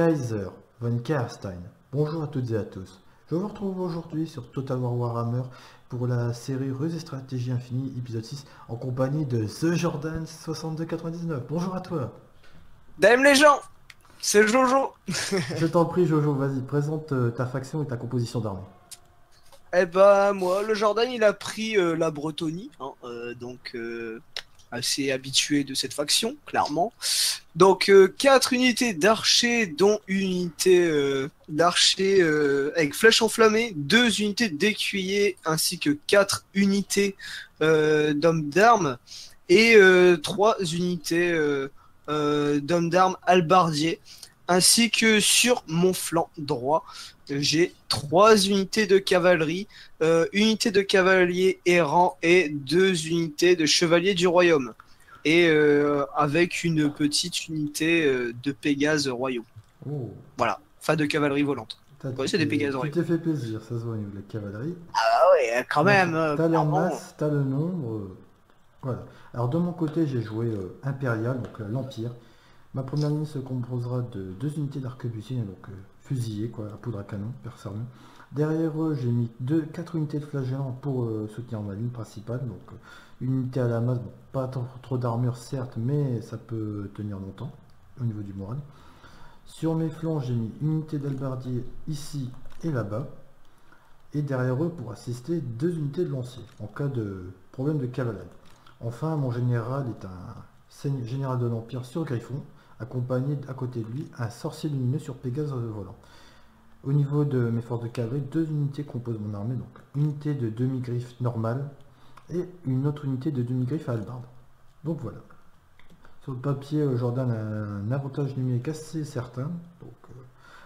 Kaiser von Kerstein. Bonjour à toutes et à tous. Je vous retrouve aujourd'hui sur Total War Warhammer pour la série Ruse et Stratégie Infinie, épisode 6, en compagnie de The Jordan 6299. Bonjour à toi. Dame les gens C'est Jojo Je t'en prie Jojo, vas-y, présente euh, ta faction et ta composition d'armée. Eh bah moi, le Jordan il a pris euh, la Bretonie, hein, euh, donc euh, assez habitué de cette faction, clairement. Donc 4 unités d'archers, dont une unité euh, d'archers euh, avec flèche enflammée, 2 unités d'écuyers, ainsi que 4 unités euh, d'hommes d'armes, et 3 unités euh, euh, d'hommes d'armes halbardiers, ainsi que sur mon flanc droit, j'ai 3 unités de cavalerie, euh, unité de cavaliers errants et 2 unités de chevaliers du royaume et euh, avec une petite unité euh, de Pégase royaux. Oh, Voilà, enfin de cavalerie volante. Ouais, tu c'est des Pégases, Tu ouais. t'es fait plaisir, ça se voit au niveau de la cavalerie. Ah ouais, quand même. T'as la masse, t'as le nombre. euh, Voilà. Alors de mon côté, j'ai joué Impérial, donc l'Empire. Ma première ligne se composera de deux unités d'arquebusiers, donc euh, fusillés, quoi, à poudre à canon, personne. Derrière eux, j'ai mis deux, quatre unités de flagellants pour euh, soutenir ma ligne principale. Donc euh, une unité à la masse, bon, pas trop, d'armure certes, mais ça peut tenir longtemps au niveau du moral. Sur mes flancs, j'ai mis une unité d'albardier ici et là-bas. Et derrière eux, pour assister, deux unités de lanciers, en cas de problème de cavalerie. Enfin, mon général est un général de l'Empire sur Griffon, accompagné à côté de lui un sorcier lumineux sur Pégase volant. Au niveau de mes forces de cavalerie, deux unités composent mon armée, donc une unité de demi-griffe normale et une autre unité de demi-griffe à hallebarde. Donc voilà. Sur le papier, euh, Jordan a un avantage numérique assez certain, donc euh,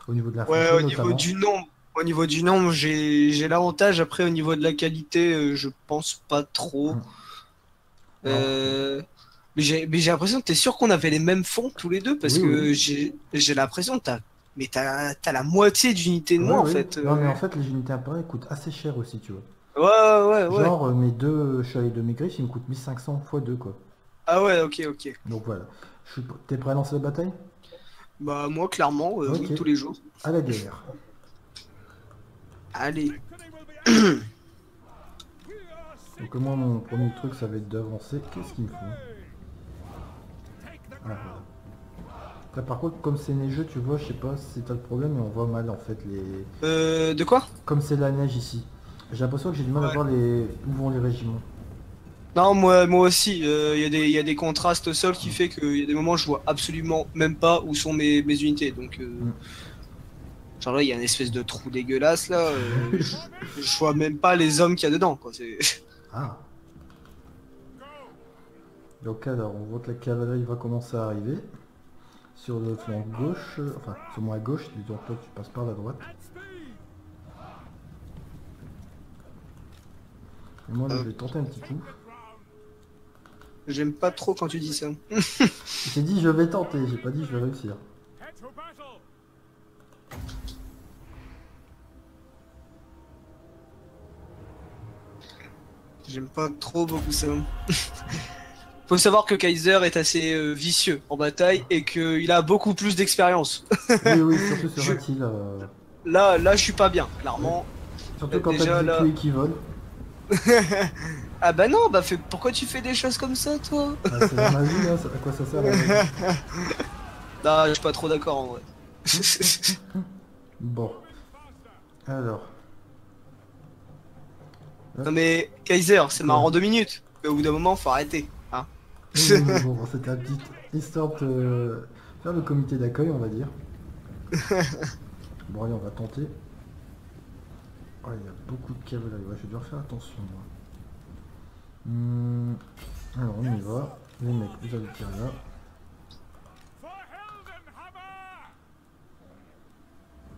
au niveau de la Ouais, au niveau notamment. du nombre. Au niveau du nombre, j'ai l'avantage. Après, au niveau de la qualité, euh, je pense pas trop. Mm. Euh, mais j'ai mais j'ai l'impression que t'es sûr qu'on avait les mêmes fonds tous les deux parce Oui, que oui. j'ai j'ai l'impression que t'as mais t'as la moitié d'unité de Ouais, moi en fait. Non, mais euh. en fait, les unités impériales coûtent assez cher aussi, tu vois. Ouais, ouais, ouais. Genre, euh, mes deux chevaliers de mes griffes, ils me coûtent 1500 x 2, quoi. Ah ouais, ok, ok. Donc voilà. Suis... T'es prêt à lancer la bataille? Bah moi, clairement, euh, oui, tous les jours. À la guerre. Allez. Donc moi, mon premier truc, ça va être d'avancer. Qu'est-ce qu'il me faut voilà. Après, par contre, comme c'est neigeux, tu vois, je sais pas si t'as le problème, mais on voit mal, en fait, les... Euh, de quoi? Comme c'est la neige ici. J'ai l'impression que j'ai du mal à voir les... où vont les régiments. Non, moi, moi aussi, il y, a des- y a des contrastes au sol qui fait qu'il y a des moments où je vois absolument même pas où sont mes, mes unités. Donc, euh, Mm. genre là, il y a une espèce de trou dégueulasse là. euh, je, je vois même pas les hommes qu'il y a dedans. Quoi. Ah Donc alors, on voit que la cavalerie va commencer à arriver. Sur le flanc gauche, euh, enfin sur moi à gauche, disons toi tu passes par la droite. Et moi là je vais tenter un petit coup. J'aime pas trop quand tu dis ça. J'ai dit je vais tenter, j'ai pas dit je vais réussir. J'aime pas trop beaucoup ça. Faut savoir que Kaiser est assez euh, vicieux en bataille et qu'il a beaucoup plus d'expérience. Oui oui, surtout sur Je- euh, Là, là, je suis pas bien, clairement. Surtout quand t'as des là- qui volent. Ah bah non, bah pourquoi tu fais des choses comme ça, toi? Ah, c'est la magie, hein, ça- à quoi ça sert la magie Non, je suis pas trop d'accord en vrai. Bon. Alors. non mais Kaiser, c'est marrant deux minutes. Mais au bout d'un moment, faut arrêter. Hein Oui, oui, oui, bon, bon, c'était la petite histoire de euh, faire le comité d'accueil, on va dire. Bon, allez, on va tenter. Oh, il y a beaucoup de cavalerie. Ouais, je vais devoir faire attention, moi. Hmm, Alors, on y va. Les mecs, vous allez tirer là.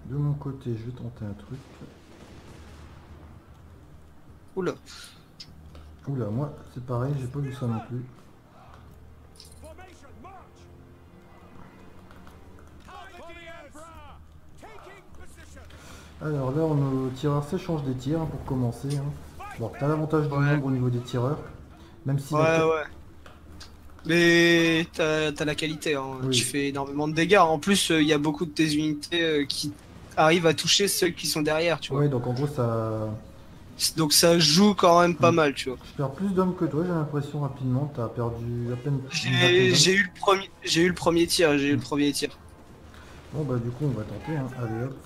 De mon côté, je vais tenter un truc. Oula. Oula, moi, c'est pareil, j'ai pas vu ça non plus. Alors là, nos tireurs s'échangent des tirs hein, pour commencer. hein. Bon, t'as l'avantage du Ouais. nombre au niveau des tireurs. Même si, Ouais, la, ouais. Mais t'as la qualité, hein. Oui. tu fais énormément de dégâts. En plus, il y a beaucoup de tes unités euh, qui arrivent à toucher ceux qui sont derrière, tu vois. Ouais, donc en gros, ça. Donc ça joue quand même pas Mm. mal, tu vois. Je perds plus d'hommes que toi, j'ai l'impression, rapidement. T'as perdu à peine. J'ai eu le premier, j'ai eu le premier tir, j'ai eu le premier tir. Bon, bah, du coup, on va tenter, hein. Allez, hop.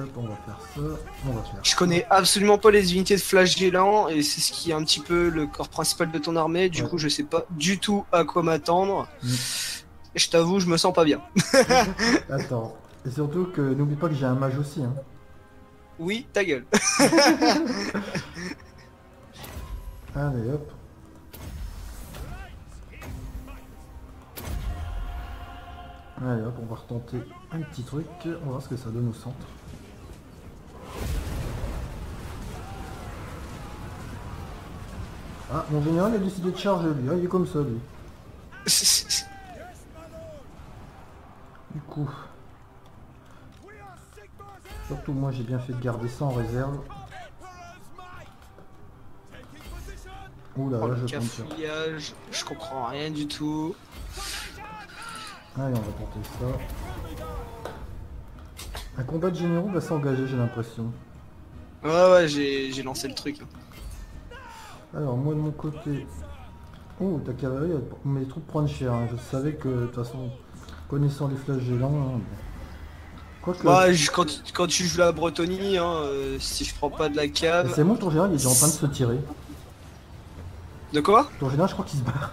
Hop, on va faire ça. On va faire. Je connais absolument pas les unités de flagellants et c'est ce qui est un petit peu le corps principal de ton armée. Du Ouais. coup, je sais pas du tout à quoi m'attendre. Mm. Je t'avoue, je me sens pas bien. Attends. Et surtout que n'oublie pas que j'ai un mage aussi, hein. Oui, ta gueule. Allez, hop. Allez, hop, on va retenter un petit truc. On va voir ce que ça donne au centre. Ah, mon général a décidé de charger lui. Ah, il est comme ça, lui. Du coup. Surtout moi, j'ai bien fait de garder ça en réserve. Ouh là, Oh, là, le je cafouillage, je comprends rien du tout. Allez, on va tenter ça. Un combat de généraux va s'engager, j'ai l'impression. Ouais, ouais, j'ai lancé le truc. Alors, moi de mon côté... Oh, ta cavalerie, mes troupes prennent cher. hein. Je savais que, de toute façon, connaissant les flagellants... hein, bon. Quoique... Bah, je- quand, tu- quand tu joues la Bretonie, hein, euh, si je prends pas de la cave. c'est moi, ton général, il est déjà en train de se tirer. De quoi? Ton général, je crois qu'il se barre.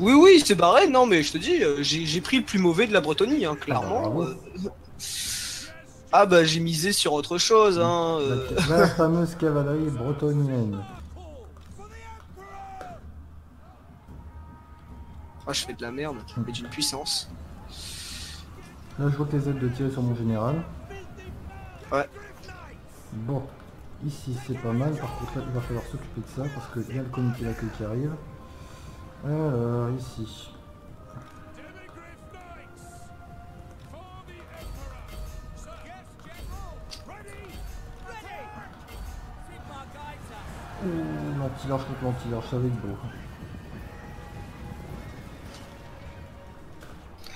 Oui, oui, c'est barré, non, mais je te dis, euh, j'ai pris le plus mauvais de la Bretonie, hein, clairement. bravo. euh. Ah bah, j'ai misé sur autre chose, hein. euh. La, la fameuse cavalerie bretonienne. Ah, je fais de la merde, mais d'une puissance. Là, je vois que les aides de tirer sur mon général. Ouais. Bon, ici c'est pas mal. Par contre, là, il va falloir s'occuper de ça parce qu'il y a le comité d'accueil qui arrive. Alors, ici. L'anti-large contre ça va être beau.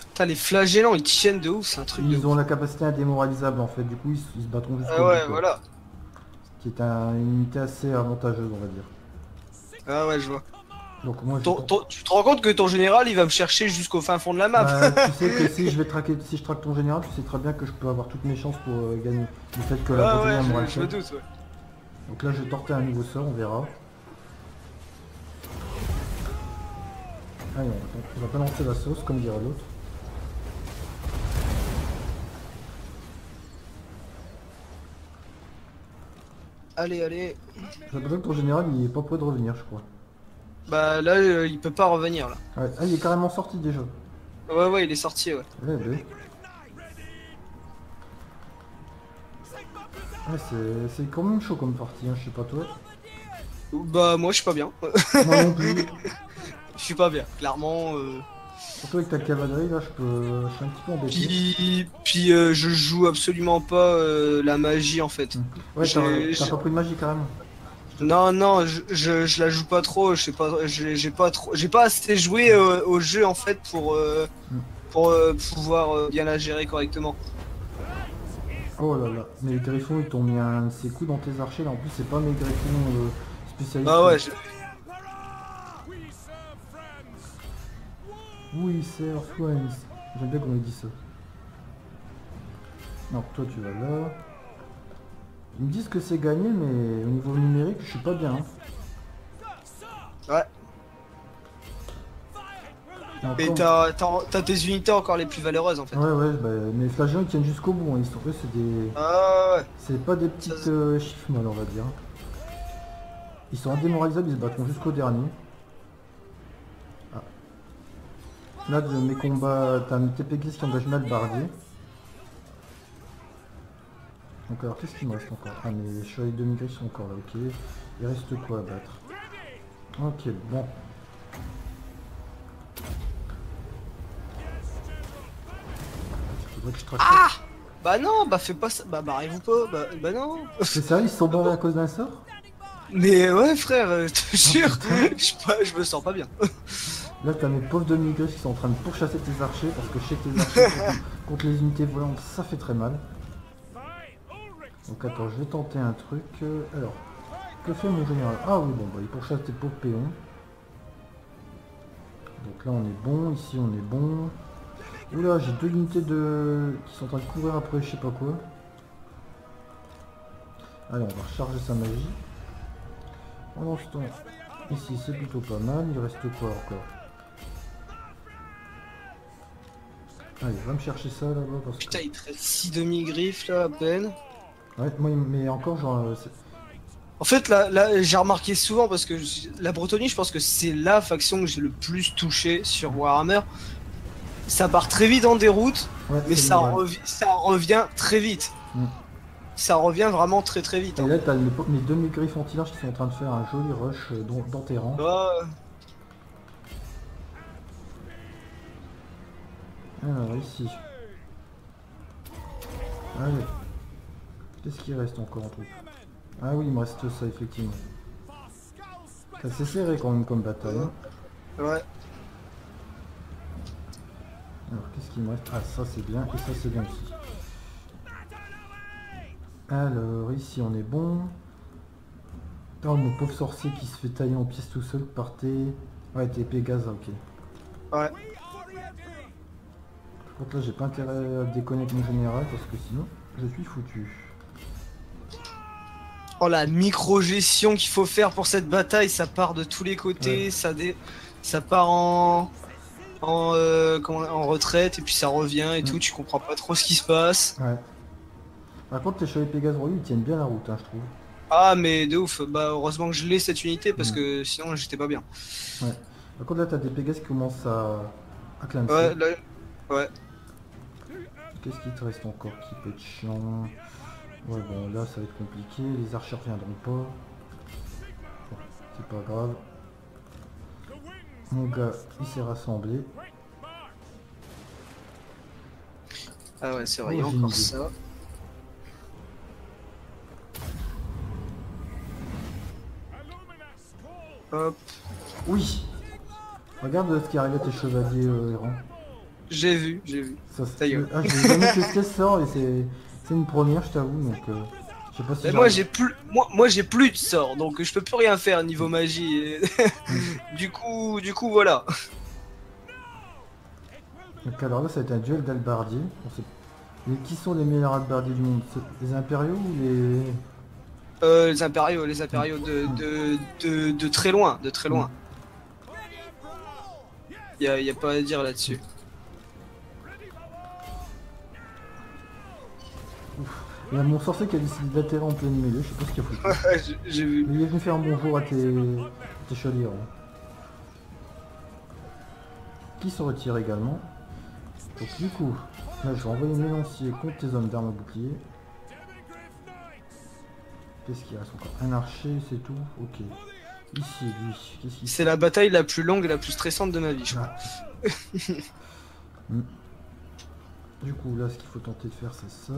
Putain, les flagellants, ils tiennent de ouf, c'est un truc de Ils ouf. ont la capacité indémoralisable en fait, du coup ils, se- ils se battront jusqu'au Ah ouais, voilà. Ce qui est un- une unité assez avantageuse, on va dire. Ah ouais, je vois. Donc moi, je Ton- ton- tu te rends compte que ton général, il va me chercher jusqu'au fin fond de la map Bah, tu sais que si je vais traquer, si je traque ton général, tu sais très bien que je peux avoir toutes mes chances pour euh, gagner. Du fait que la Ah Bretagne ouais, je, me doute, ouais. Donc là, je vais tenter un nouveau sort, on verra. Allez, on va, on va pas lancer la sauce, comme dirait l'autre. Allez, allez. J'ai l'impression que ton général, il est pas prêt de revenir, je crois. Bah là, euh, il peut pas revenir, là. Ouais. Ah, il est carrément sorti déjà. Ouais, ouais, il est sorti, ouais. Ouais. Ouais, c'est- c'est quand même chaud comme partie, hein, je sais pas toi. Bah moi, je suis pas bien. Moi non plus. Je suis pas bien, clairement. euh. Surtout avec ta cavalerie, là, je peux. Je suis un petit peu embêté. Puis, puis euh, je joue absolument pas euh, la magie, en fait. Ouais, t'as pas pris de magie carrément. Non, non, je, je, je la joue pas trop. Je sais pas, j'ai pas trop, j'ai pas assez joué euh, au jeu en fait pour euh, Mm. pour pouvoir bien la gérer correctement. Oh là là, mais les griffons ils t'ont mis un de ces coups dans tes archers là. En plus, c'est pas mes griffons spécialistes. Bah ouais, je- Oui, Sir Friends. J'aime bien qu'on ait dit ça. Non, toi tu vas là. Ils me disent que c'est gagné, mais au niveau numérique, je suis pas bien. hein. ouais. Et t'as tes unités encore les plus valeureuses en fait. Ouais, ouais, bah, mais ils tiennent jusqu'au bout. Hein. Ils sont eux, c'est des. Ah ouais. C'est pas des petites c'est- euh, chiffres mal, on va dire. Ils sont indémoralisables, ils se battront jusqu'au dernier. Ah. Là, de mes combats, t'as un TPG qui engage mal bardier. Donc alors, qu'est-ce qu'il me reste encore? Ah, mais les chevaliers de Migris sont encore là, ok. Il reste quoi à battre? Ok, bon. Ah Bah non, bah fais pas ça. Bah barrez-vous pas. Bah, bah non. C'est ça, ils se sont barrés à cause d'un sort? Mais ouais, frère, euh, je te jure, je, pas- je me sens pas bien. Là, t'as mes pauvres demi-griffes qui sont en train de pourchasser tes archers parce que que tes archers contre, les unités volantes, ça fait très mal. Donc attends, je vais tenter un truc. alors, que fait mon général? Ah oui, bon, bah, il pourchasse tes pauvres péons. Donc là, on est bon. Ici, on est bon. Oula, j'ai deux unités de... qui sont en train de courir après je sais pas quoi. Allez, on va recharger sa magie. Pendant ce temps, ici, c'est plutôt pas mal. Il reste quoi encore? Allez, va me chercher ça là-bas parce que... Putain, il te reste 6 demi-griffes là à peine. Ouais, moi, mais encore, genre... euh, En fait, là, là j'ai remarqué souvent parce que je- la Bretonie, je pense que c'est la faction que j'ai le plus touché sur Warhammer. Ça part très vite en déroute, ouais, mais ça, revient très vite. Mm. Ça revient vraiment très très vite. Et hein. là, t'as mes, demi-griffes anti-large qui sont en train de faire un joli rush dans, dans tes rangs. Alors, ici. Allez. Qu'est-ce qui reste encore en troupe? Ah oui, il me reste ça, effectivement. C'est serré quand même comme bataille. hein. Ouais. Alors, qu'est-ce qu'il me reste? Ah, ça c'est bien, et ça c'est bien aussi. Alors, ici on est bon. Oh, mon pauvre sorcier qui se fait tailler en pièces tout seul par tes... Ouais, tes Pégase, ok. Ouais. Contre là, j'ai pas intérêt à déconner avec mon général parce que sinon, je suis foutu. Oh la micro-gestion qu'il faut faire pour cette bataille, ça part de tous les côtés, ça, dé... ça part en... En, euh, en retraite et puis ça revient et Mm. tout, tu comprends pas trop ce qui se passe. Ouais. Par contre, les chevaliers Pégase royaux, ils tiennent bien la route, hein, je trouve. Ah mais de ouf, bah heureusement que je l'ai cette unité parce Mm. que sinon j'étais pas bien. Par contre, là, t'as des Pégases qui commencent à, à clamser. Ouais, là, ouais. Qu'est-ce qui te reste encore qui peut être chiant? Ouais, bon, là, ça va être compliqué. Les archers reviendront pas. Bon, c'est pas grave. Mon gars, il s'est rassemblé. Ah ouais, c'est vrai, Oh, encore ça. Hop, Oui Regarde ce qui arrive à tes chevaliers euh, errants. J'ai vu, j'ai vu. Ça, Ta gueule. ah, j'ai jamais testé ce sort et c'est une première, je t'avoue, donc euh, je sais pas si Mais moi j'ai plus moi, moi j'ai plus de sort donc je peux plus rien faire niveau magie. et- du coup du coup voilà. Donc alors là, ça va être un duel d'albardier. On sait- Et qui sont les meilleurs albardiers du monde? Les impériaux ou les... Euh, les impériaux, les impériaux de, de, de, de très loin, de très loin. Y a, y a pas à dire là-dessus. Il y a mon sorcier qui a décidé d'atterrir en pleine mêlée, je sais pas ce qu'il a foutu. J'ai- J'ai vu. Mais il est venu faire un bonjour à tes, errants. Qui se retire également. Donc du coup, là je vais envoyer mes lanciers contre tes hommes d'armes à bouclier. Qu'est-ce qu'il reste encore? Un archer, c'est tout Ok. Ici, lui, qu'est-ce qu'il C'est la bataille la plus longue et la plus stressante de ma vie, je crois. Ah. Hmm. Du coup, là, ce qu'il faut tenter de faire, c'est ça.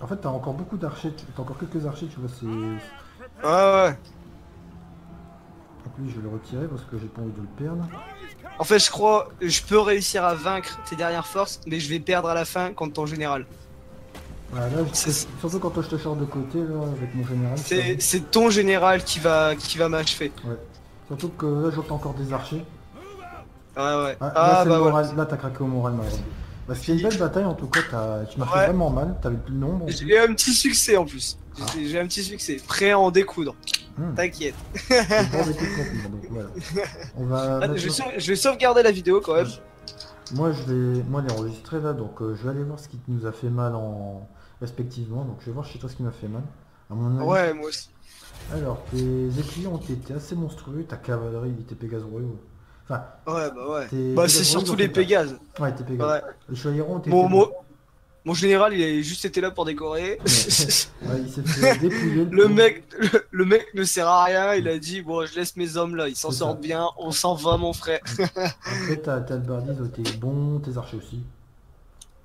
En fait, t'as encore beaucoup d'archers, t'as encore quelques archers, tu vois, c'est... Ouais, ouais. lui, je vais le retirer parce que j'ai pas envie de le perdre. En fait, je crois, je peux réussir à vaincre tes dernières forces, mais je vais perdre à la fin contre ton général. Voilà, là, je- surtout quand je te sors de côté, là, avec mon général. C'est ton général qui va, qui va m'achever. Ouais. Surtout que là, j'entends encore des archers. Ouais, ouais. Ah, là, Ah, c'est bah ouais. moral. Là, t'as craqué au moral, malheureusement. Bah, c'était une belle bataille, en tout cas. Tu m'as fait vraiment mal. T'avais plus de nombre. J'ai eu un petit succès en plus. J'ai j'ai un petit succès. Prêt à en découdre. Hmm. T'inquiète. Voilà. Va. Ah, je, vais sau- je vais sauvegarder la vidéo quand même. Moi, je vais, moi, les enregistrer là, donc euh, je vais aller voir ce qui nous a fait mal en respectivement. Donc, je vais voir chez toi ce qui m'a fait mal. À mon avis. Ouais, moi aussi. Alors, tes écuyers ont été assez monstrueux. Ta cavalerie, tes Pégases royaux. Enfin, Ouais, bah ouais. tes Bah, c'est surtout les Pégases. Ouais, tes Pégases. Ouais. Les chevaliers ont été. Mon, mon, mon général, il a juste été là pour décorer. Ouais, il s'est fait dépouiller. le mec, le, le mec ne sert à rien. Il a dit bon, je laisse mes hommes là. Ils s'en ça. sortent bien. On s'en va, mon frère. Après, t'as t'as le Bardis, t'es bon, tes archers aussi.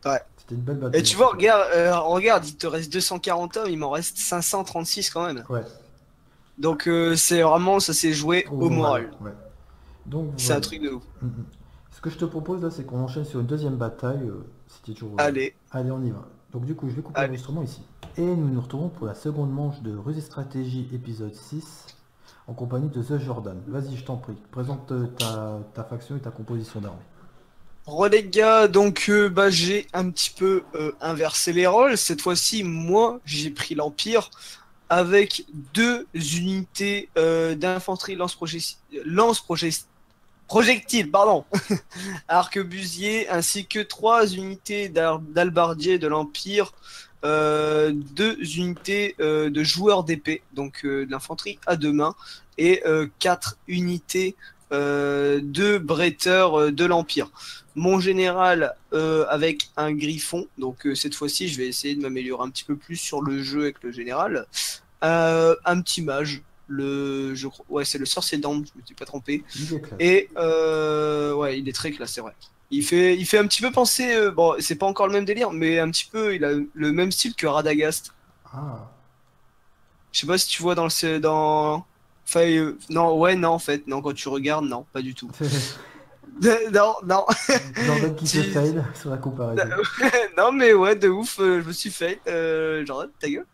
Ouais. C'était une belle bataille. Et tu vois, regarde, euh, regarde, il te reste 240 hommes. Il m'en reste 536 quand même. Ouais. Donc euh, c'est vraiment, ça s'est joué au moral. Ouais. Donc, C'est un truc de ouf. Mm, mm. Ce que je te propose là, c'est qu'on enchaîne sur une deuxième bataille. euh, C'était toujours. Allez, Allez, on y va. Donc du coup, je vais couper l'enregistrement ici. Et nous nous retrouvons pour la seconde manche de Ruse et Stratégie épisode 6 en compagnie de The Jordan. Vas-y, je t'en prie. Présente euh, ta, ta faction et ta composition d'armée. Re les gars, donc euh, bah, j'ai un petit peu euh, inversé les rôles. Cette fois-ci, moi, j'ai pris l'Empire avec deux unités euh, d'infanterie lance-projectile, lance-projectile, projectile, pardon, arquebusier, ainsi que trois unités d'albardiers de l'Empire, euh, deux unités euh, de joueurs d'épée, donc euh, de l'infanterie à deux mains, et quatre unités de bretteurs de l'Empire mon général avec un griffon. Donc cette fois-ci, je vais essayer de m'améliorer un petit peu plus sur le jeu avec le général. Un petit mage. Le, je ouais, c'est le sorcier d'Ambre, je me suis pas trompé. Et euh, ouais, il est très classe, c'est vrai. Il fait, il fait un petit peu penser, euh, bon, c'est pas encore le même délire, mais un petit peu, il a le même style que Radagast. Ah, Je sais pas si tu vois dans le, dans, enfin, euh, non, ouais, non, en fait, non, quand tu regardes, non, pas du tout. non, non. Jordan qui se fail sur la comparaison. non mais ouais de ouf euh, je me suis fait euh, Jordan ta gueule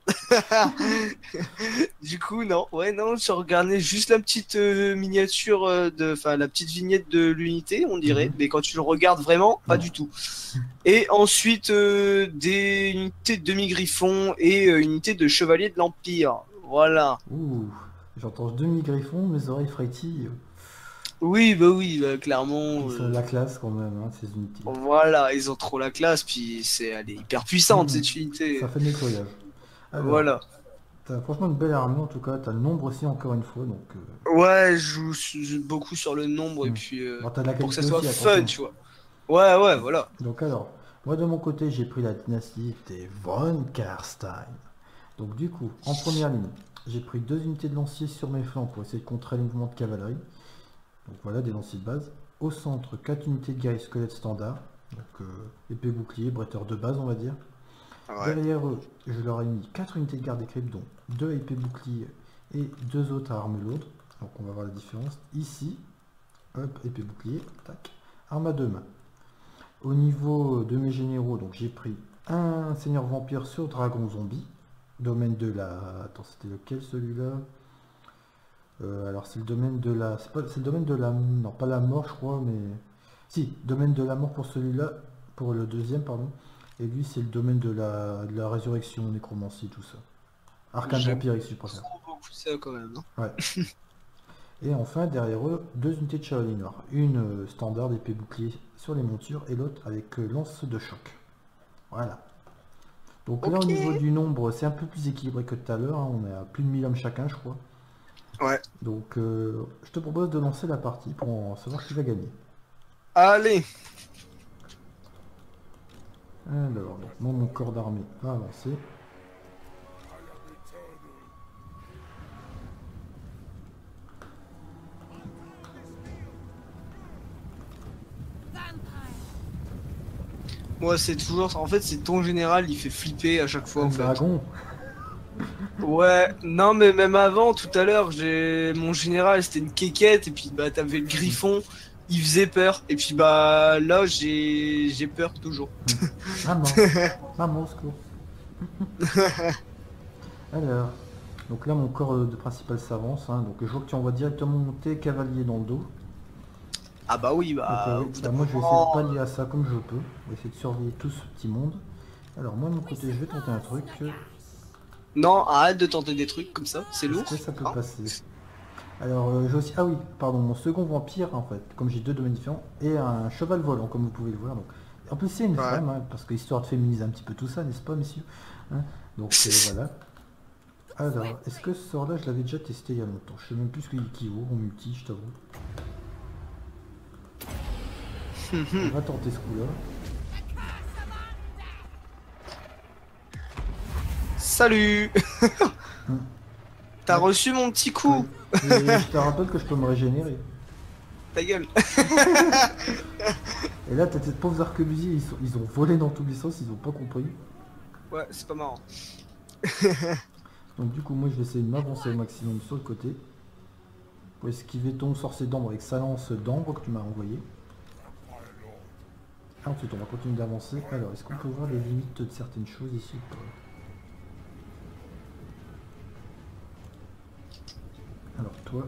du coup non ouais non je regardais juste la petite euh, miniature euh, de enfin la petite vignette de l'unité on dirait Mhm. mais quand tu le regardes vraiment pas Non. du tout et ensuite des unités de demi-griffon et unité de chevalier de l'empire voilà Ouh, j'entends demi-griffon, mes oreilles frétillent. Oui bah oui bah, clairement Ils sont euh, la classe quand même, hein, ces unités. voilà ils ont trop la classe puis c'est elle est hyper puissante Mhm. cette unité Ça fait nettoyage. Alors, voilà T'as franchement une belle armée en tout cas, t'as le nombre aussi encore une fois, donc... euh, Ouais, je joue, beaucoup sur le nombre et Mm. puis euh, alors, t'as de la pour que ça soit aussi, fun, tu vois. Ouais, ouais, voilà. Donc alors, moi de mon côté, j'ai pris la dynastie des von Karstein. Donc du coup, en première ligne, j'ai pris deux unités de lanciers sur mes flancs pour essayer de contrer les mouvements de cavalerie. Donc voilà, des lanciers de base. Au centre, quatre unités de guerriers squelettes standard. Donc euh, épée bouclier, bretteur de base, on va dire. Derrière eux, je leur ai mis 4 unités de garde crypte, dont 2 épées bouclier et 2 autres à arme lourde. Donc on va voir la différence. Ici, hop, épée bouclier, tac, arme à deux mains. Au niveau de mes généraux, donc j'ai pris un seigneur vampire sur dragon zombie. Domaine de la... Attends, c'était lequel celui-là? Euh, Alors c'est le domaine de la... C'est le domaine de la... Non, pas la mort je crois, mais... Si, domaine de la mort pour celui-là, pour le deuxième, pardon. Et lui, c'est le domaine de la, de la résurrection, nécromancie, tout ça. Arcane vampirique, si je préfère. Beaucoup ça quand même. hein. Ouais. et enfin, derrière eux, deux unités de chevalier noir. Une euh, standard épée bouclier sur les montures et l'autre avec euh, lance de choc. Voilà. Donc là, au niveau du nombre, c'est un peu plus équilibré que tout à l'heure. hein. On est à plus de 1000 hommes chacun, je crois. Ouais. Donc, euh, je te propose de lancer la partie pour en savoir qui va gagner. Allez, Alors, donc, moi, mon corps d'armée va avancer. moi c'est toujours. En fait, c'est ton général, il fait flipper à chaque fois en Un fait. dragon. Ouais, non, mais même avant, tout à l'heure, j'ai mon général c'était une quéquette et puis bah t'avais le griffon, il faisait peur et puis bah là j'ai j'ai peur toujours. Maman. Maman, au secours. Alors, donc là mon corps de principal s'avance, hein, donc je vois que tu envoies directement monter cavalier dans le dos. Ah bah oui, Donc, bah. euh, bah, moi je vais essayer de pallier à ça comme je peux. On va essayer de surveiller tout ce petit monde. Alors moi de mon côté je vais tenter un truc. Non, arrête de tenter des trucs comme ça, c'est lourd. Que ça peut hein. passer Alors euh, j'ai aussi. Ah oui, pardon, mon second vampire en fait, comme j'ai deux domaines différents, et un cheval volant comme vous pouvez le voir. Donc. En plus c'est une Ouais. femme, hein, parce que histoire de féminiser un petit peu tout ça, n'est-ce pas messieurs Hein Donc euh, voilà. Alors, est-ce que ce sort-là, je l'avais déjà testé il y a longtemps? Je sais même plus ce qu'il qui vaut en multi, je t'avoue. On va tenter ce coup-là. Salut. T'as Ouais. reçu mon petit coup je te rappelle que je peux me régénérer. Ta gueule Et là, t'as tes pauvres arquebusiers, ils, sont- ils ont volé dans tous les sens, ils ont pas compris. Ouais, c'est pas marrant. Donc du coup, moi je vais essayer de m'avancer au maximum sur le côté. Pour esquiver ton sorcier d'ambre avec sa lance d'ambre que tu m'as envoyé. Ensuite, on va continuer d'avancer. Alors, est-ce qu'on peut voir les limites de certaines choses ici ou pas Alors, toi...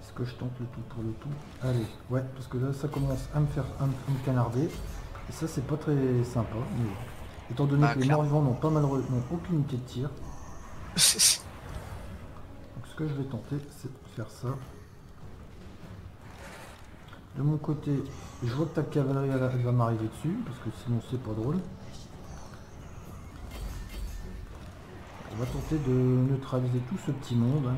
Est-ce que je tente le tout pour le tout? Allez, ouais, parce que là, ça commence à me faire à me, à me canarder. Et ça, c'est pas très sympa. Mais étant donné Ah, que les morts-vivants n'ont pas malheureux- n'ont aucune unité de tir, donc ce que je vais tenter, c'est de faire ça. De mon côté, je vois que ta cavalerie elle, va m'arriver dessus, parce que sinon c'est pas drôle. On va tenter de neutraliser tout ce petit monde. hein.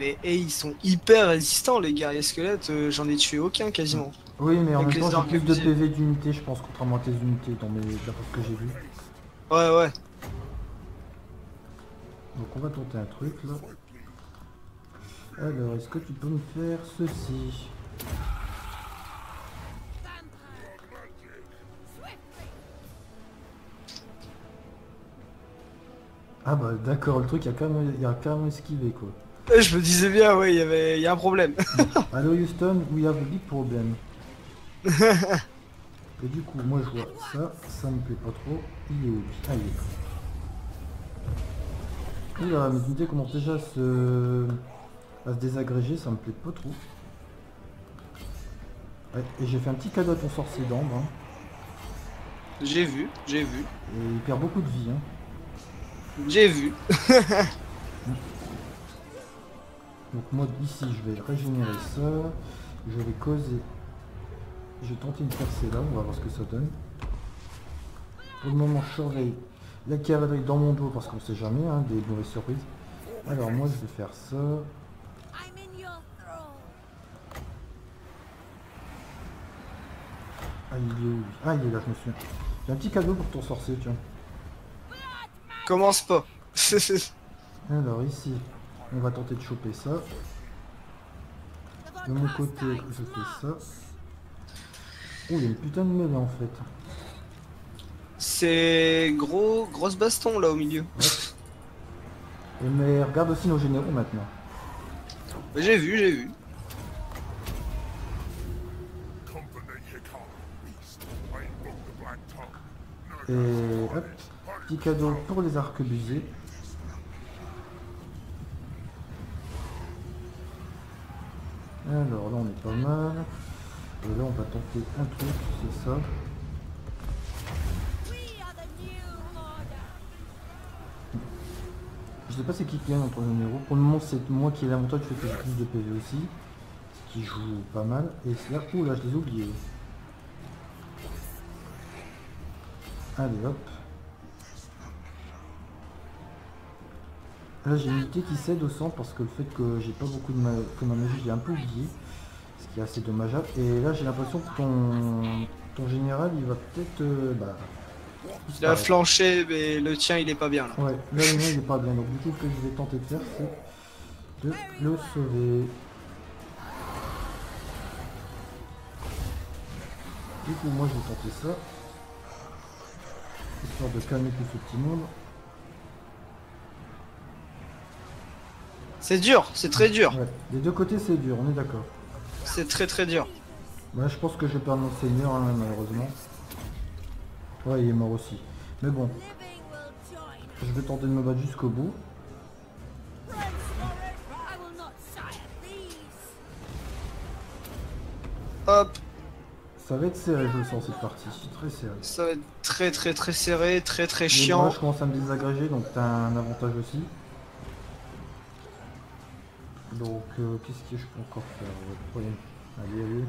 Mais et ils sont hyper résistants les guerriers squelettes, euh, j'en ai tué aucun quasiment. Oui, mais en Avec même temps, j'ai plus de. PV d'unités, je pense, contrairement à tes unités, dans mes... d'après ce que j'ai vu. Ouais ouais. Donc on va tenter un truc là. Alors, est-ce que tu peux me faire ceci? Ah bah d'accord, le truc, il y a quand même, il y a quand même esquivé quoi. Euh, Je me disais bien ouais, il y avait il y a un problème. Allô Houston, we have a big problem. Et du coup, moi je vois ça, ça me plaît pas trop. Il est où? Ah, il est. Oula, mes unités commencent déjà à se... à se désagréger, ça me plaît pas trop. Ouais, et j'ai fait un petit cadeau à ton sorcier d'ambre. hein. J'ai vu, j'ai vu, Et il perd beaucoup de vie. Hein. j'ai vu. Donc moi ici je vais régénérer ça. Je vais causer. Je vais tenter une percée là, on va voir ce que ça donne. Pour le moment je surveille la cavalerie dans mon dos parce qu'on sait jamais, hein, des mauvaises surprises. Alors moi je vais faire ça. Ah il est où Ah il est là, je me souviens. J'ai un petit cadeau pour ton sorcier, tiens. Commence pas. Alors ici, on va tenter de choper ça. De mon côté, je fais ça. Oh, il y a une putain de mêlée en fait. C'est gros grosse baston là au milieu. Et mais regarde aussi nos généraux maintenant. J'ai vu, j'ai vu. Et hop, petit cadeau pour les arquebusiers. Alors là on est pas mal. Et là on va tenter un truc, c'est ça. Je sais pas c'est qui qui gagne entre les numéros. Pour le moment c'est moi qui ai l'avantage que j'ai plus de PV aussi. Ce qui joue pas mal. Et là, ouh là je les ai oubliés. Allez hop. Là j'ai une unité qui cède au centre parce que le fait que j'ai pas beaucoup de ma... que ma magie je l'ai un peu oublié. Ce qui est assez dommageable. Et là j'ai l'impression que ton ton général il va peut-être euh, bah, Il a flanché, mais le tien il est pas bien là. Ouais, là le mien il est pas bien. Donc du coup ce que je vais tenter de faire c'est de le sauver. Du coup moi je vais tenter ça. Histoire de calmer tout ce petit monde. C'est dur, c'est très dur. Ouais, des deux côtés c'est dur, on est d'accord. C'est très très dur. Bah je pense que je vais perdre mon seigneur hein, malheureusement. Ouais il est mort aussi. Mais bon, je vais tenter de me battre jusqu'au bout. Hop, Ça va être serré je le sens cette partie, très serré. ça va être très très très serré, très très chiant. je commence à me désagréger, donc t'as un avantage aussi. Donc, euh, qu'est-ce que je peux encore faire Ouais, ouais. Allez, allez.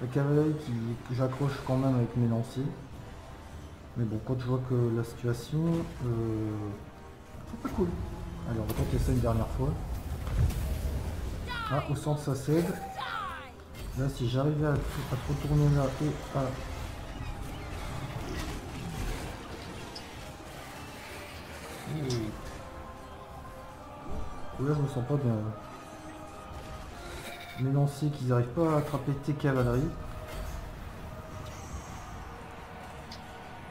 La cavalerie qui, que j'accroche quand même avec mes lanciers. Mais bon, quand je vois que la situation... Euh, c'est pas cool. Allez, on va tenter ça une dernière fois. Ah, au centre ça cède. Là, si j'arrivais à, retourner là et à. Là, je me sens pas bien. mes lanciers qu'ils n'arrivent pas à attraper tes cavaleries.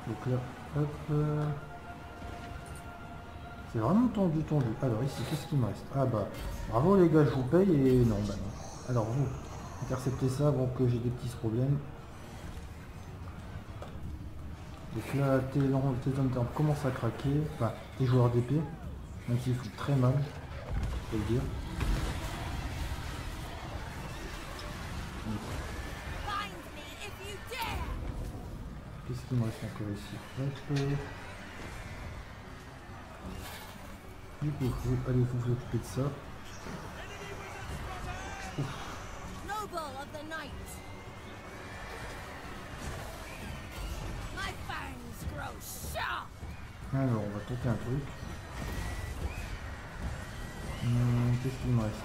Donc là, euh, C'est vraiment tendu, tendu. Alors ici, qu'est-ce qu'il me reste? Ah bah, bravo les gars, je vous paye et non, bah non. Alors vous, interceptez ça avant que j'ai des petits problèmes. Donc là, tes, hommes d'armes commencent à craquer. Enfin, tes joueurs d'épée. Même s'ils foutent très mal, faut le dire. Qu'est-ce qu'il me reste encore ici? Du coup, allez vous vous occuper de ça. Of the night! My fangs grow sharp! Alors, on va tenter un truc. Hum, Qu'est-ce qu'il me reste?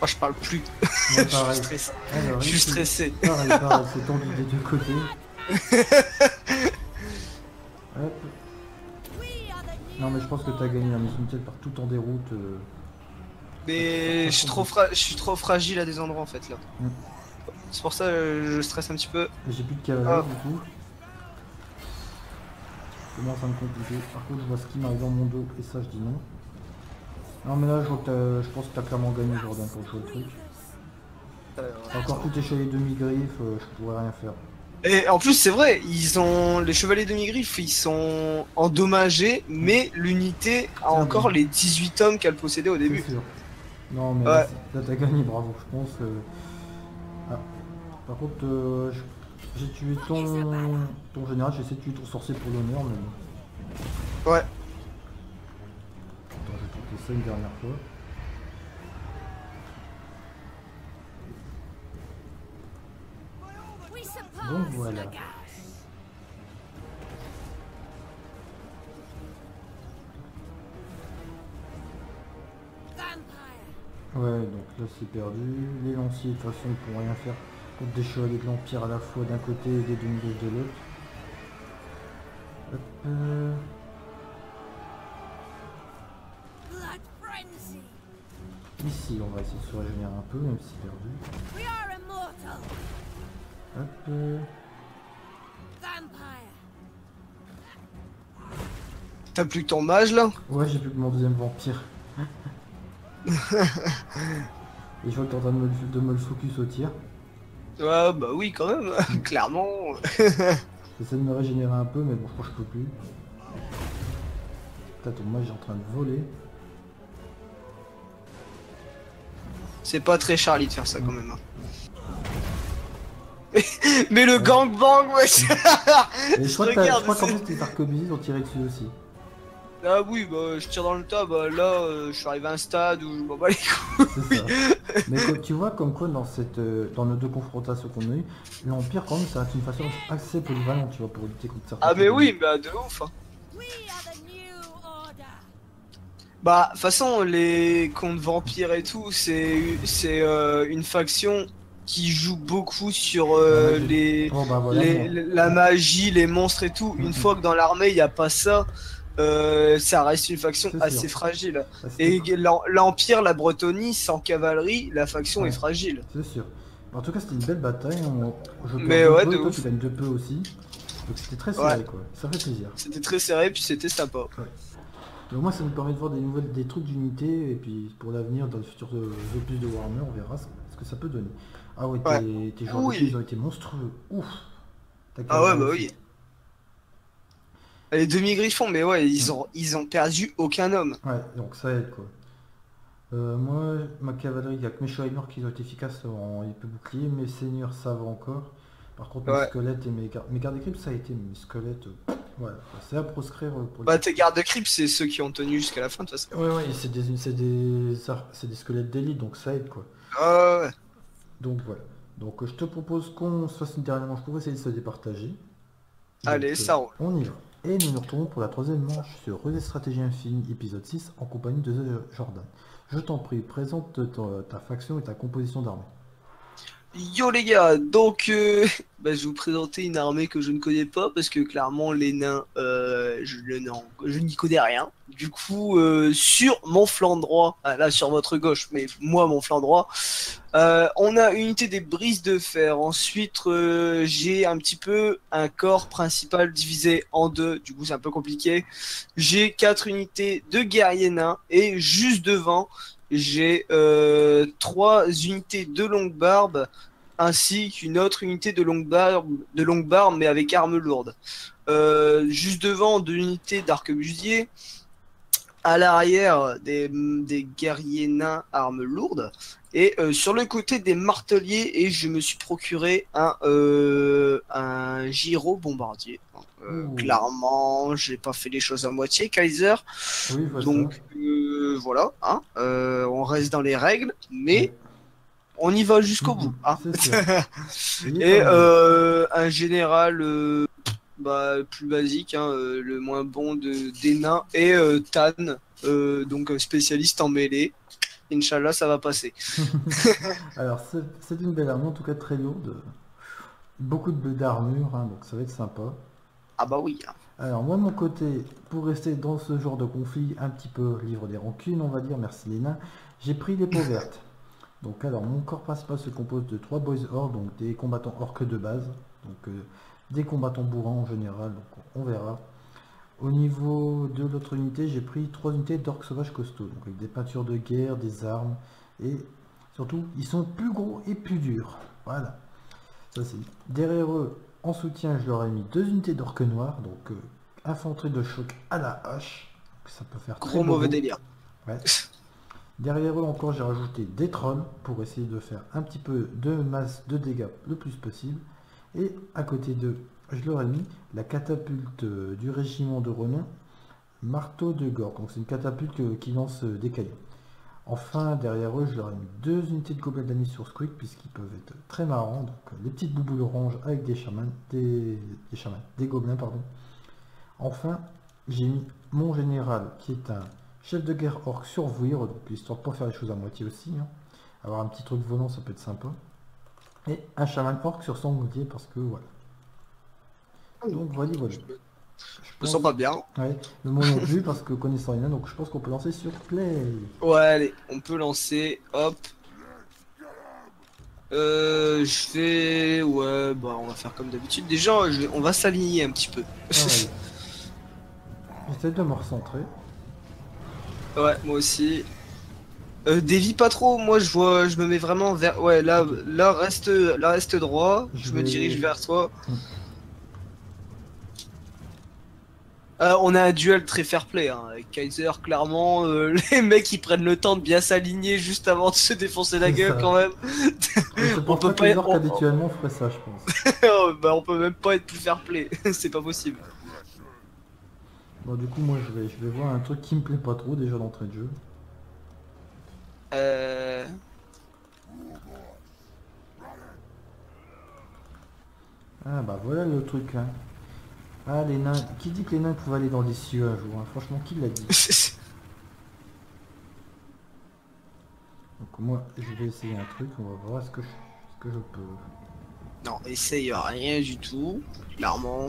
Oh, je parle plus. Moi, je suis stressé. Alors, Je suis stressé. Pareil, pareil, c'est tendu des deux côtés. Hop. Non mais je pense que t'as gagné la mission tête par tout en déroute. euh. Mais je suis trop fra- je suis trop fragile à des endroits en fait là. Mm. C'est pour ça que je stresse un petit peu. J'ai plus de cavalerie Ah. du coup. Ça commence à me compliquer. Par contre je vois ce qui m'arrive dans mon dos et ça je dis non. Non mais là je, vois que je pense que t'as clairement gagné Jordan pour jouer le truc. T'as encore tout échelé demi-griffe, euh, je pourrais rien faire. Et en plus c'est vrai, ils ont les chevaliers demi-griffes, ils sont endommagés, mais l'unité a encore les 18 hommes qu'elle possédait au début. Non mais Ouais. là, t'as gagné, bravo, je pense. euh. Ah. Par contre, euh, j'ai tué ton, ton général, j'ai essayé de tuer ton sorcier pour l'honneur, mais. Ouais. Attends, je vais tenter ça une dernière fois. Donc voilà. Ouais, donc là c'est perdu. Les lanciers de toute façon ils pourront rien faire contre des chevaliers de l'Empire à la fois d'un côté et des demi de l'autre. Hop, euh, Blood frenzy! Ici on va essayer de se régénérer un peu, même si c'est perdu. We are immortal! Hop, euh, Vampire! T'as plus ton mage là? Ouais, j'ai plus que mon deuxième vampire. Et je vois que t'es en train de me, le- de me le focus au tir. Ouais bah oui quand même, clairement. J'essaie de me régénérer un peu, mais bon, je crois que je peux plus. Putain, ton mage est en train de voler. C'est pas très Charlie de faire ça quand même. hein. Mais le gangbang, ouais. Et je crois que t'as- je arquebusiers ont tiré dessus aussi. Ah oui, bah je tire dans le tas, bah là euh, je suis arrivé à un stade où je m'en bats les couilles. Mais que- tu vois comme quoi dans cette euh, dans nos deux confrontations qu'on a eues, l'Empire quand même ça reste une façon assez polyvalente, tu vois, pour lutter contre certains. Ah mais oui, bah de ouf. hein. Bah de toute façon les contes vampires et tout, c'est euh, une faction qui joue beaucoup sur euh, La magie. les, Bon bah voilà. les- bon. la magie, les monstres et tout. Une fois que dans l'armée il n'y a pas ça, euh, ça reste une faction assez sûr. fragile. Et l'em- l'Empire, la Bretonie, sans cavalerie, la faction Ouais. est fragile. C'est sûr. En tout cas, c'était une belle bataille. On... Je Mais ouais, peu, de toi ouf. tu gagnes de peu aussi. Donc c'était très serré Ouais. quoi. Ça fait plaisir. C'était très serré, puis c'était sympa. Mais au moins ça nous permet de voir des nouvelles, des trucs d'unité et puis pour l'avenir, dans le futur de opus de Warhammer, on verra ce, que ça peut donner. Ah ouais, Ouais. tes, tes joueurs Oui. ils ont été monstrueux. Ouf. Ah ouais, bah oui. Les demi-griffons, mais ouais, ils ont, ils ont perdu aucun homme. Ouais, donc ça aide quoi. Euh, moi, ma cavalerie, il y a que mes noirs qui sont efficaces en épée bouclier, mes seigneurs va encore. Par contre, mes Ouais. squelettes et mes gardes, mes gardes cryptes, ça a été, mes squelettes, euh, voilà, quoi. c'est à proscrire euh, pour les- Bah tes gardes de crypte, c'est ceux qui ont tenu jusqu'à la fin de toute façon. Ouais, ouais, c'est des, c'est des, des squelettes d'élite, donc ça aide quoi. Ah ouais. Donc voilà. Donc euh, je te propose qu'on se fasse une dernière manche pour essayer de se départager. Allez, Donc, ça roule. On y va. Et nous nous retrouvons pour la troisième manche sur Rue des Stratégies Infinies, épisode 6, en compagnie de Jordan. Je t'en prie, présente ta faction et ta composition d'armée. Yo les gars, donc euh, bah, je vais vous présenter une armée que je ne connais pas parce que clairement les nains, euh, je, n'y connais rien. Du coup, euh, sur mon flanc droit, ah, là sur votre gauche, mais moi mon flanc droit, on a une unité des brises de fer. Ensuite, j'ai un petit peu un corps principal divisé en deux. Du coup, c'est un peu compliqué. J'ai quatre unités de guerriers nains et juste devant, j'ai euh, trois unités de longue barbe ainsi qu'une autre unité de longue barbe, de longue barbe mais avec armes lourdes. Euh, juste devant, deux unités d'arquebusiers. À l'arrière, des, guerriers nains armes lourdes. Et euh, sur le côté des marteliers, et je me suis procuré un, euh, un gyro bombardier. Euh, clairement, j'ai pas fait les choses à moitié, Kaiser. Oui, voilà. Donc euh, voilà, hein, euh, on reste dans les règles, mais on y va jusqu'au bout. Hein. Et un général bah, plus basique, hein, le moins bon de, des nains, et Tan, donc spécialiste en mêlée. Inch'Allah, ça va passer. Alors, c'est une belle armée, en tout cas très lourde. Beaucoup de d'armure, hein, donc ça va être sympa. Ah bah oui. hein. Alors, moi, mon côté, pour rester dans ce genre de conflit, un petit peu livre des rancunes, on va dire, merci les j'ai pris les peaux vertes. Donc, alors, mon corps principal se compose de trois boys orcs, donc des combattants orques de base, donc euh, des combattants bourrins en général, on verra. Au niveau de l'autre unité, j'ai pris trois unités d'orques sauvages costauds, donc avec des peintures de guerre, des armes, et surtout, ils sont plus gros et plus durs. Voilà. Ça, c'est Derrière eux, en soutien, je leur ai mis deux unités d'orques noirs, donc euh, infanterie de choc à la hache. Donc, ça peut faire Gros mauvais délire. Ouais. Derrière eux encore, j'ai rajouté des trolls pour essayer de faire un petit peu de masse de dégâts le plus possible. Et à côté d'eux, je leur ai mis la catapulte euh, du régiment de renom, marteau de Gorg. Donc c'est une catapulte euh, qui lance des cailloux. Enfin, derrière eux, je leur ai mis deux unités de gobelins d'amis sur Squeak, puisqu'ils peuvent être très marrants. Donc euh, les petites bouboules oranges avec des chamans, des, des chamans, des gobelins, pardon. Enfin, j'ai mis mon général qui est un chef de guerre orc sur Vouir, donc histoire de pas faire les choses à moitié aussi. hein. Avoir un petit truc volant, ça peut être sympa. Et un chaman orc sur sanglier parce que voilà. Donc voilà, voilà. Je me sens pas bien. Ouais, mais moi non plus parce que connaissant nains, donc je pense qu'on peut lancer sur play. Ouais, allez, on peut lancer. Hop. Euh, je vais. Ouais, bah, on va faire comme d'habitude. Déjà, je vais- on va s'aligner un petit peu. Ah, ouais. J'essaie de me recentrer. Ouais, moi aussi. Euh, dévie pas trop, moi je vois, je me mets vraiment vers. Ouais, là, là reste, là reste droit. Je, Je me dirige vers toi. Hmm. Euh, on a un duel très fair play, hein. avec Kaiser, clairement, euh, les mecs ils prennent le temps de bien s'aligner juste avant de se défoncer la gueule quand même. Pense peut pas être- on- habituellement feraient ça, je pense. Oh, bah, on peut même pas être plus fair play, c'est pas possible. Bon, du coup, moi je vais, je vais voir un truc qui me plaît pas trop déjà d'entrée de jeu. Euh... Ah bah voilà le truc hein. Ah les nains, qui dit que les nains pouvaient aller dans les cieux un jour hein? Franchement, qui l'a dit? Donc moi, je vais essayer un truc, on va voir ce que je, ce que je peux. non, essaye rien du tout, clairement.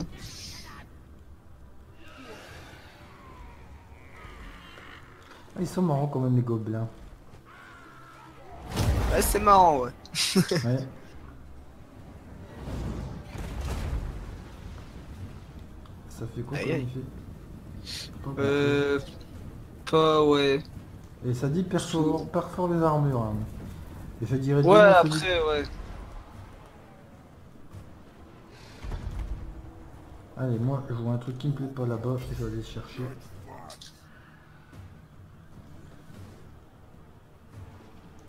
Ah, ils sont marrants quand même les gobelins. Ouais, c'est marrant, ouais. Ouais. Ça fait quoi Aïe, aïe. Euh... Pas, ouais. Et ça dit perfore, perfore les armures. hein. Et je dirais Ouais, après, ouais. Allez, moi, je vois un truc qui me plaît pas là-bas, je vais aller chercher.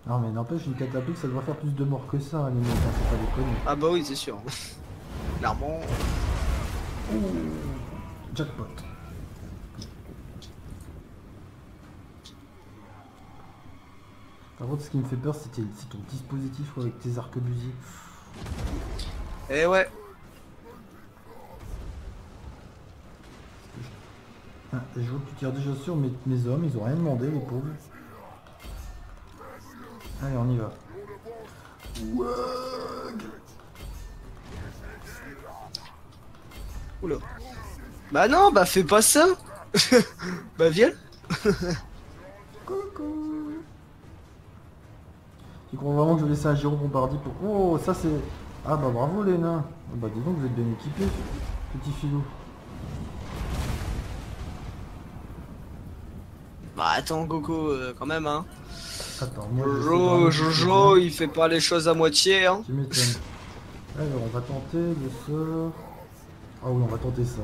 Non mais n'empêche, une catapulte, ça doit faire plus de morts que ça, hein, les mecs, hein, pas déconner. Ah bah oui, c'est sûr. Clairement. Jackpot. Par contre, ce qui me fait peur, c'est ton dispositif avec tes arquebusiers. Eh ouais. Ah, je vois que tu tires déjà sur mes, mes hommes, ils ont rien demandé, les pauvres. Allez, on y va. Oula. Bah non, bah fais pas ça. bah viens. Coucou Tu crois vraiment que je vais laisser un Jérôme Bombardier pour... Oh, ça c'est... Ah bah bravo les nains Oh, Bah dis donc, vous êtes bien équipés, petit filou. Bah attends, Coco, euh, quand même, hein. Attends, moi Jojo, Jojo, il fait pas les choses à moitié, hein. Tu m'étonnes. Alors, on va tenter le sort... Ah oui, on va tenter ça.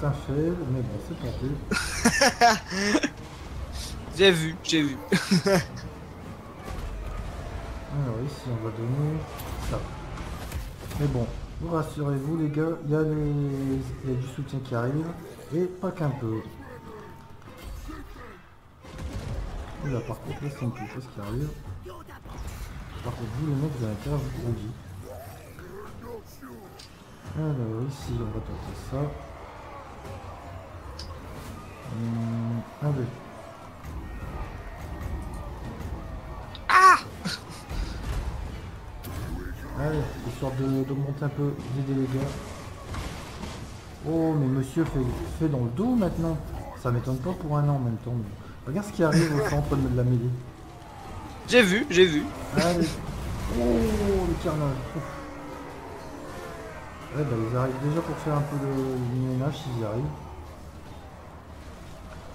C'est un fail, mais bon, c'est tenté. J'ai vu, j'ai vu. Alors ici on va donner ça. Mais bon, vous rassurez-vous les gars, il y, a les- y a du soutien qui arrive, et pas qu'un peu. Là par contre là c'est une chose qui arrive. Par contre vous les mecs vous avez intérêt à vous grouiller. Alors ici on va tenter ça. Hum, allez. Allez, histoire de- d'augmenter un peu, d'aider les gars. Oh, mais monsieur fait, fait dans le dos maintenant. Ça m'étonne pas pour un an en même temps. mais- Regarde ce qui arrive au centre de la mêlée. J'ai vu, j'ai vu. Allez. Oh, le carnage. Ouais, bah, ils arrivent déjà pour faire un peu de du ménage s'ils y arrivent.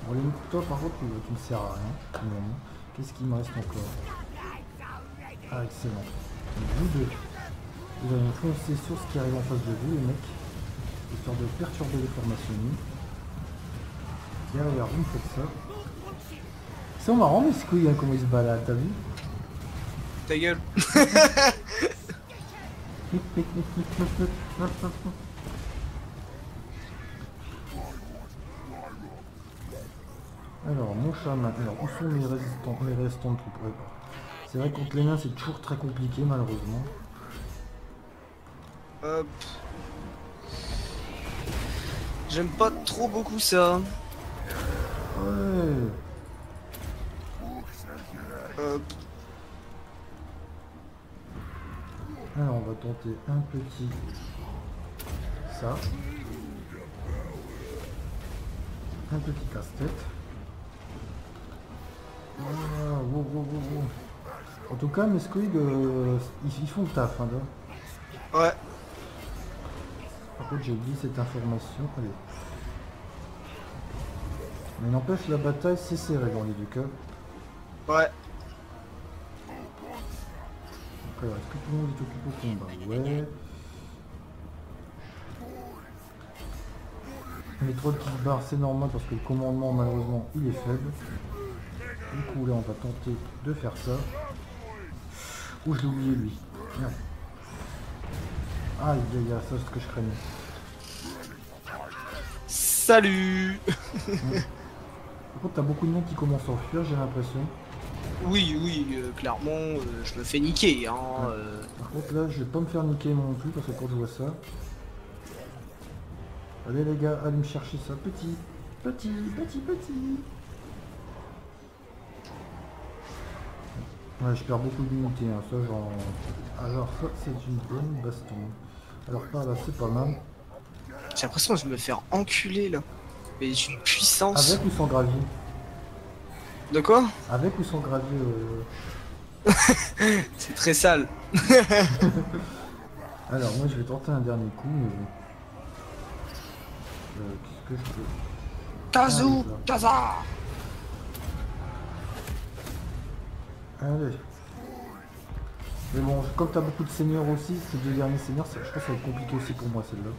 Bon, les toi par contre, tu, tu ne sers à rien. finalement. Qu'est-ce qu'il me reste encore? Ah, excellent. Vous deux, vous allez foncer sur ce qui arrive en face de vous, les mecs, histoire de perturber les formations ennemies. Derrière, vous me faites ça. C'est marrant, mais ce couille, hein, comment il se balade, t'as vu? Ta gueule. Alors, mon chaman, alors où sont les résistants, les restants de troupes C'est vrai contre les nains c'est toujours très compliqué malheureusement. Hop. J'aime pas trop beaucoup ça. Ouais Hop. Alors on va tenter un petit ça. Un petit casse-tête. Ah, wow, wow, wow, wow. En tout cas, mes squigs, euh, ils, ils font le taf. Hein, là. Ouais. Par contre, j'ai oublié cette information. Allez. Mais n'empêche, la bataille, c'est serré dans les deux cas. Ouais. Alors, est-ce que tout le monde est occupé au combat? Ouais. Les trolls qui se barrent, c'est normal parce que le commandement, malheureusement, il est faible. Du coup, là, on va tenter de faire ça. Ouh, je l'ai oublié, lui. Merde. Aïe, aïe, aïe, ça, c'est ce que je craignais. Salut Par contre, t'as beaucoup de monde qui commencent à enfuir, j'ai l'impression. Oui, oui, euh, clairement, euh, je me fais niquer, hein. Ouais. euh. Par contre là je vais pas me faire niquer non plus parce que quand je vois ça. Allez les gars, allez me chercher ça. Petit, petit, petit, petit. Ouais je perds beaucoup d'unités, hein. ça genre. Alors ça c'est une bonne baston. Alors par là c'est pas mal. J'ai l'impression que je vais me faire enculer là. Mais j'ai une puissance. Avec ou sans gravier De quoi? Avec ou sans gravier euh, C'est très sale. Alors moi je vais tenter un dernier coup mais. Euh, Qu'est-ce que je peux Kazu Ah, Kaza Allez. Mais bon, comme t'as beaucoup de seigneurs aussi, ces deux derniers seigneurs, je pense que ça va être compliqué aussi pour moi celle-là.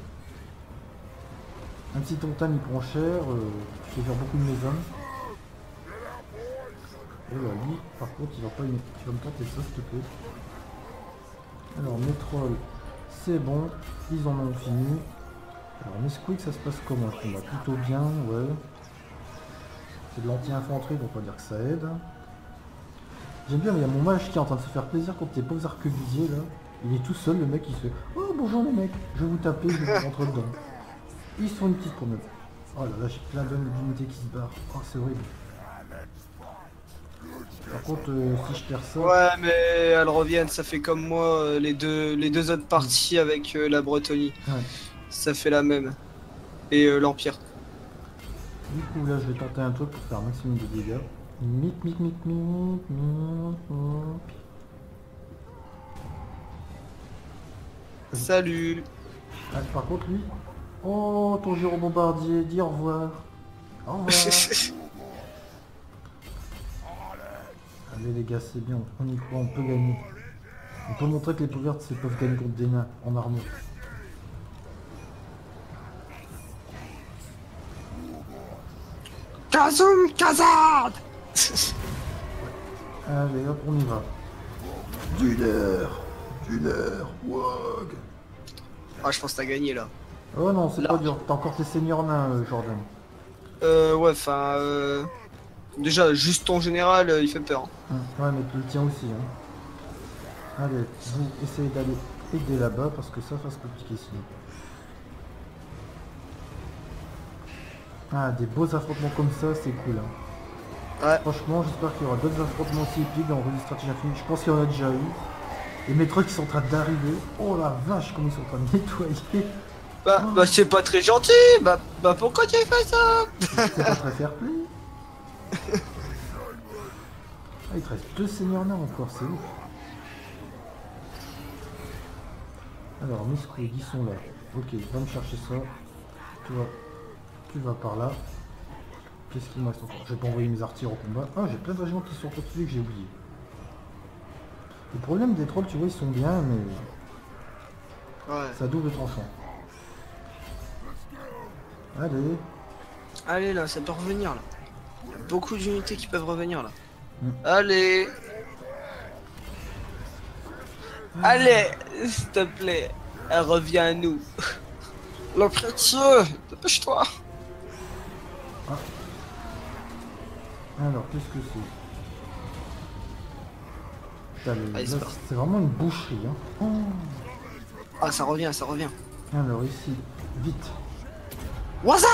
Un petit tontan il prend cher, euh, tu fais faire beaucoup de hommes. Et là, lui, par contre, il va pas aimer. Tu vas me tenter ça, s'il te plaît. Alors, mes trolls, c'est bon, ils en ont fini. Alors, mes squeaks, ça se passe comment? Plutôt bien, ouais. C'est de l'anti-infanterie, donc on va dire que ça aide. J'aime bien, il y a mon mage qui est en train de se faire plaisir contre tes pauvres arquebusiers là. Il est tout seul, le mec, il se fait Oh bonjour les mecs, je vais vous taper, je vais vous rentrer dedans. Ils se font une petite promenade. Oh là là, j'ai plein d'hommes d'unités qui se barrent. Oh, c'est horrible. Par contre, euh, si je perds ça, Ouais, mais elles reviennent, ça fait comme moi, euh, les deux, les deux autres parties avec euh, la Bretonie. Ouais. Ça fait la même. Et l'Empire. du coup là je vais tenter un truc pour faire un maximum de dégâts. Mic mic mic mic mic. Salut Ah, par contre lui. Oh ton gyro bombardier, dis au revoir. Au revoir. Allez les gars, c'est bien, on y croit, on peut gagner. On peut montrer que les pauvres vertes, c'est peuvent gagner contre des nains en armure. Kazum Kazad Allez hop, on y va. Du leurre, du leurre, wog. Ah, je pense que t'as gagné là. Oh non, c'est pas dur, t'as encore tes seigneurs nains, euh, Jordan. Euh, ouais, enfin. Euh... Déjà, juste ton général, euh, il fait peur. Hum, Ouais, mais tu le tiens aussi. Hein. Allez, vous essayez d'aller aider là-bas parce que ça va se compliquer sinon. Ah, des beaux affrontements comme ça, c'est cool. Hein. Ouais. Franchement, j'espère qu'il y aura d'autres affrontements aussi épiques dans Revue Stratégie Infinie. Je pense qu'il y en a déjà eu. Les métros qui sont en train d'arriver. Oh la vache, comment ils sont en train de nettoyer. Bah, bah c'est pas très gentil Bah, bah pourquoi tu fais ça? C'est pas très fair play. Ah, il te reste deux seigneurs nains encore, c'est ouf. Alors, mes squids, ils sont là. Ok, va me chercher ça. Tu vas, tu vas par là. Qu'est-ce qu'il me reste encore? Je vais pas envoyer mes artilleurs au combat. Ah, j'ai plein de régiments qui sont au-dessus que j'ai oublié. Le problème des trolls, tu vois, ils sont bien, mais Ouais. ça double tranchant. Allez, Allez là, ça peut revenir là. Il y a beaucoup d'unités qui peuvent revenir là. Mm. Allez Allez, s'il te plaît, elle revient à nous. Le précieux, dépêche-toi. Alors qu'est-ce que c'est c'est là, parti. C'est vraiment une boucherie. Hein. Oh. Ah, ça revient, ça revient. Alors ici, vite. Waza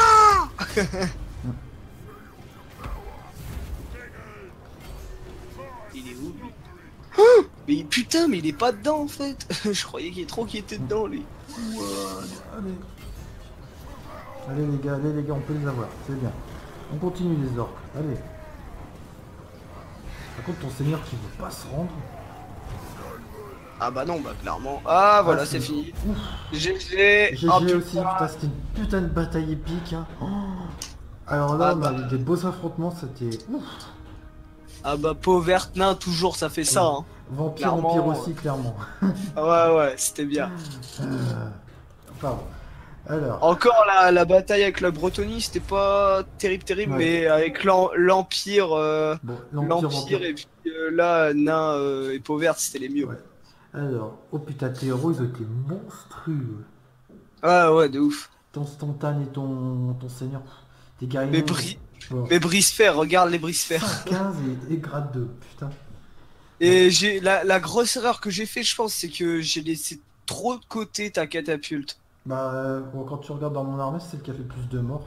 Il est où lui Oh Mais putain, mais il est pas dedans en fait. Je croyais qu'il est trop qui était dedans lui. Allez. Allez les gars, allez les gars, on peut les avoir, c'est bien. On continue les orques, allez. Par contre ton seigneur qui veut pas se rendre. Ah bah non, bah clairement. Ah voilà, Ah, c'est fini. Ouf. GG. GG Oh, aussi, putain. c'était une putain de bataille épique. Hein. Oh. Alors là Ah on a bah. eu des beaux affrontements, c'était ouf. Ah bah pauvre nain, toujours ça fait ça. Hein. Vampire, ouais. aussi, clairement. Ouais ouais, c'était bien. Euh, Pardon. Alors, Encore la, la bataille avec la Bretonie, c'était pas terrible terrible, Ouais. mais avec l'empire, euh, bon, l'empire l'empire, et puis euh, là nain euh, et pauvre c'était les mieux. Ouais. Alors, oh putain, tes héros, ils ont été monstrueux. Ah ouais, de ouf. Ton Stantan et ton, ton seigneur, tes guerriers. Mais bri- Bon, Mais brise-fer, regarde les brise-fer. 15 et, et grade 2, putain. Et j'ai la, la grosse erreur que j'ai fait, je pense, c'est que j'ai laissé trop de côté ta catapulte. Bah, euh, quand tu regardes dans mon armée, c'est celle qui a fait plus de morts.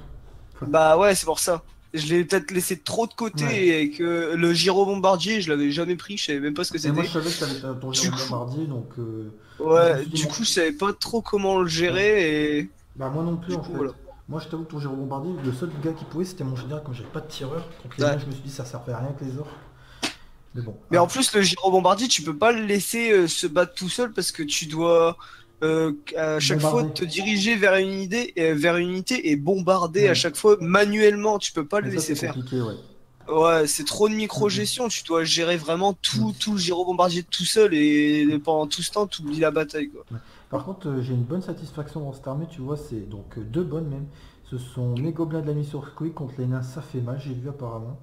Bah ouais, c'est pour ça. Je l'ai peut-être laissé trop de côté Ouais. et que le gyro bombardier, je l'avais jamais pris, je savais même pas ce que Et moi, c'était. je savais que t'avais ton coup- bombardier, donc... euh, Ouais, du coup, je savais pas trop comment le gérer et. Bah, moi non plus, Du en coup, fait. voilà. Moi, je t'avoue ton géant bombardier, le seul gars qui pouvait, c'était mon général quand j'avais pas de tireur. Les Ouais. je me suis dit, ça servait à rien que les orques. Mais bon. Mais Ah, en plus, le gyro bombardier, tu peux pas le laisser euh, se battre tout seul parce que tu dois euh, à chaque fois te diriger vers une idée, euh, vers une unité et bombarder Ouais. à chaque fois manuellement. Tu peux pas le mais laisser faire. ouais. Ouais, c'est trop de micro-gestion. Tu dois gérer vraiment tout, tout le gyro bombardier tout seul et pendant tout ce temps, tu oublies la bataille. Quoi. Par contre, euh, j'ai une bonne satisfaction dans cette armée, tu vois, c'est donc euh, deux bonnes même. Ce sont mes gobelins de la mission Squeak contre les nains, ça fait mal, j'ai vu apparemment.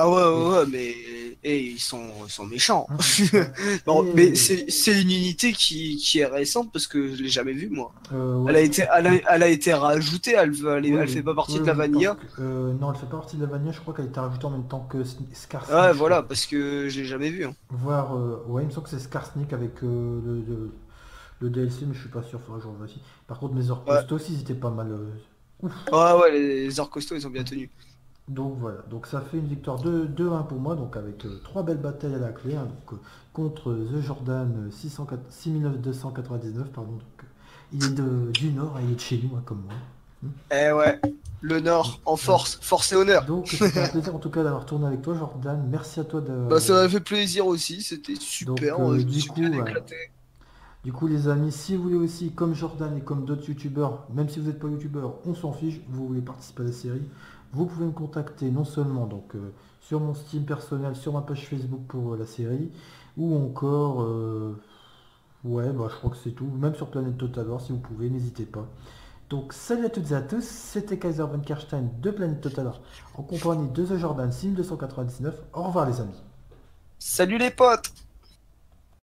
Ah ouais, ouais, ouais, mais et ils sont, sont méchants. Hein. Non, mais c'est c'est une unité qui, qui est récente parce que je l'ai jamais vue moi. Euh, ouais. Elle a été, elle a, elle a été rajoutée. Elle, elle, Oui, elle fait pas partie Oui, de la vanilla. que- euh, non, elle fait pas partie de la vanilla, je crois qu'elle a été rajoutée en même temps que Sn- Skarsnik. Ouais, voilà, parce que je l'ai jamais vue. hein. Voir, euh, ouais, il me semble que c'est Skarsnik avec euh, le, le, le DLC, mais je suis pas sûr, faudra que je revérifie. Par contre, mes orques Ouais. aussi, ils étaient pas mal. Ouf. Ouais, ouais, les orques costauds ils ont bien tenu. Donc voilà, donc ça fait une victoire 2 2-1 pour moi, donc avec euh, trois belles batailles à la clé, hein, donc, euh, contre The Jordan euh, 604 6299, pardon, donc euh, il est de- du Nord, hein, il est de chez nous, hein, comme moi. Eh ouais, le Nord en force, force et honneur. Donc c'était un plaisir en tout cas d'avoir tourné avec toi Jordan, merci à toi de... Bah ça m'a fait plaisir aussi, c'était super, Donc, euh, du coup, éclaté. Du coup les amis, si vous voulez aussi, comme Jordan et comme d'autres youtubeurs, même si vous n'êtes pas youtubeur, on s'en fiche, vous voulez participer à la série, vous pouvez me contacter non seulement donc euh, sur mon Steam personnel, sur ma page Facebook pour euh, la série, ou encore, euh, ouais, bah, je crois que c'est tout, même sur Planète Total War si vous pouvez, n'hésitez pas. Donc salut à toutes et à tous, c'était Kaiser Van Kerstein de Planète Total War en compagnie de The Jordan Sim 299. Au revoir les amis. Salut les potes